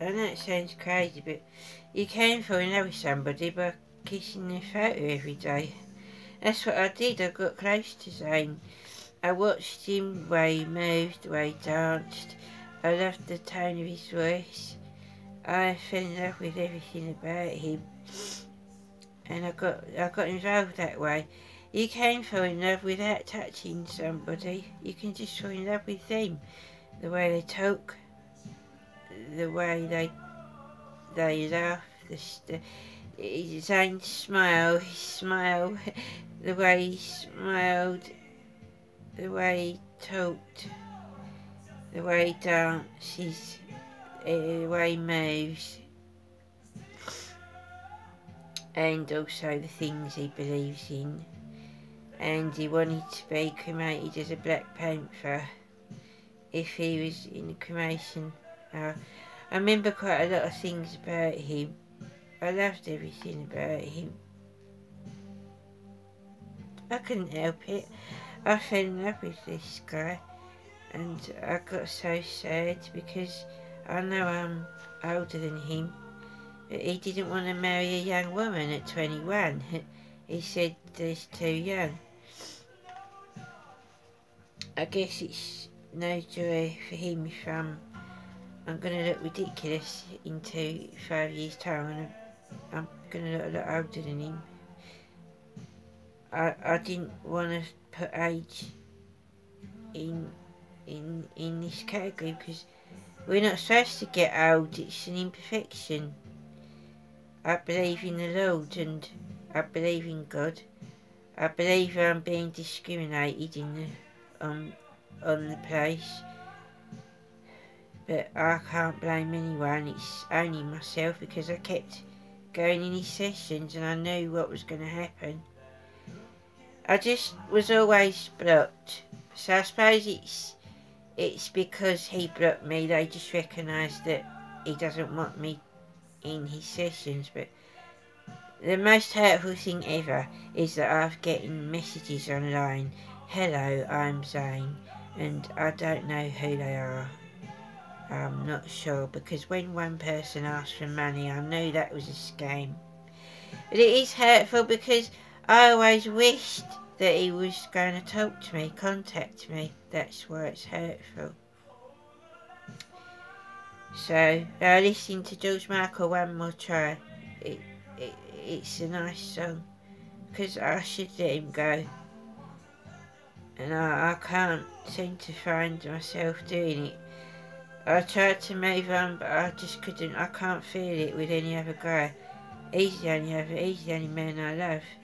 I know it sounds crazy, but you in love with somebody by kissing their photo every day. That's what I did. I got close to Zayne. I watched him, way he moved, the way he danced. I loved the tone of his voice. I fell in love with everything about him. And I got I got involved that way. You can fall in love without touching somebody. You can just fall in love with them. The way they talk, the way they they laugh, the, the own smile, his smile, the way he smiled, the way he talked, the way he dances, the way he moves, and also the things he believes in. And he wanted to be cremated as a Black Panther if he was in cremation. I remember quite a lot of things about him. I loved everything about him. I couldn't help it. I fell in love with this guy and I got so sad because I know I'm older than him. He didn't want to marry a young woman at 21. He said he's too young. I guess it's no joy for him if I'm, I'm going to look ridiculous in two, five years time and I'm going to look a lot older than him. I, I didn't want to put age in in in this category because we're not supposed to get old, it's an imperfection. I believe in the Lord and I believe in God. I believe I'm being discriminated in the on on the place. But I can't blame anyone, it's only myself because I kept going in his sessions and I knew what was going to happen. I just was always blocked. So I suppose it's it's because he blocked me. They just recognise that he doesn't want me in his sessions. But the most hurtful thing ever is that I've getting messages online. Hello, I'm Zayne, and I don't know who they are. I'm not sure because when one person asked for money, I knew that was a scam. But it is hurtful because I always wished that he was going to talk to me, contact me. That's why it's hurtful. So, I listened to George Michael one more try. It, it, it's a nice song. Because I should let him go. And I, I can't seem to find myself doing it. I tried to move on, but I just couldn't. I can't feel it with any other guy. He's the only other, he's the only man I love.